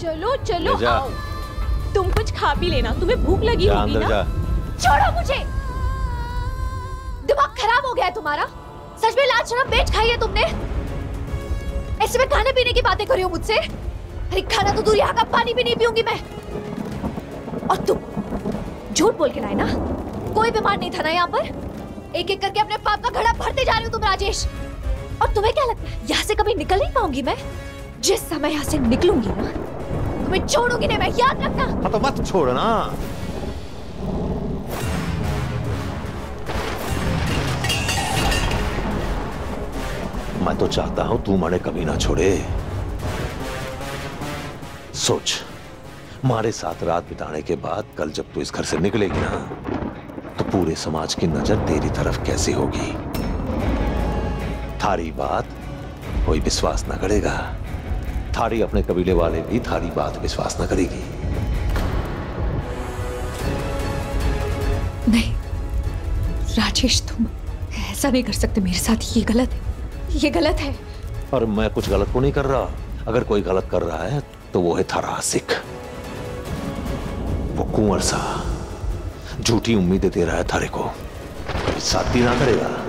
चलो चलो आओ। तुम कुछ खा भी लेना तुम्हें भूख लगी होगी ना? जा। छोड़ो मुझे। दिमाग खराब हो गया है तुम्हारा। सच में लाल शराब बेच खाई है तुमने। ऐसे में खाने पीने की बातें करी हो मुझसे। अरे खाना तो दूर यहाँ का पानी भी नहीं पीऊँगी मैं। और तुम झूठ बोल के लाए ना? कोई बीमार नहीं था ना यहाँ पर? एक एक करके अपने पाप का घड़ा भरते जा रहे हो तुम राजेश। और तुम्हें क्या लगता है यहाँ से कभी निकल नहीं पाऊँगी मैं? जिस समय यहाँ से निकलूँगी ना तुम्हें छोड़ूँगी नहीं, मैं याद रखना हाँ तो मत छोड़ना मैं तो चाहता हूँ तू माने कभी ना छोड़े। सोच, मारे साथ रात बिताने के बाद कल जब तू इस घर से निकलेगी ना तो पूरे समाज की नज़र तेरी तरफ़ कैसे होगी? थारी बात कोई विश्वास ना करेगा। थारी अपने कबीले वाले भी थारी बात विश्वास न करेगी। नहीं राजेश तुम ऐसा नहीं कर सकते। मेरे साथ ये गलत है। ये गलत है। और मैं कुछ गलत को नहीं कर रहा। अगर कोई गलत कर रहा है तो वो है थारा सिख। वो कुंवर सा। झूठी उम्मीदें दे रहा है थारे को। साथी ना करेगा।